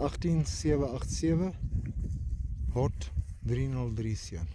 18787 hot 303 seun.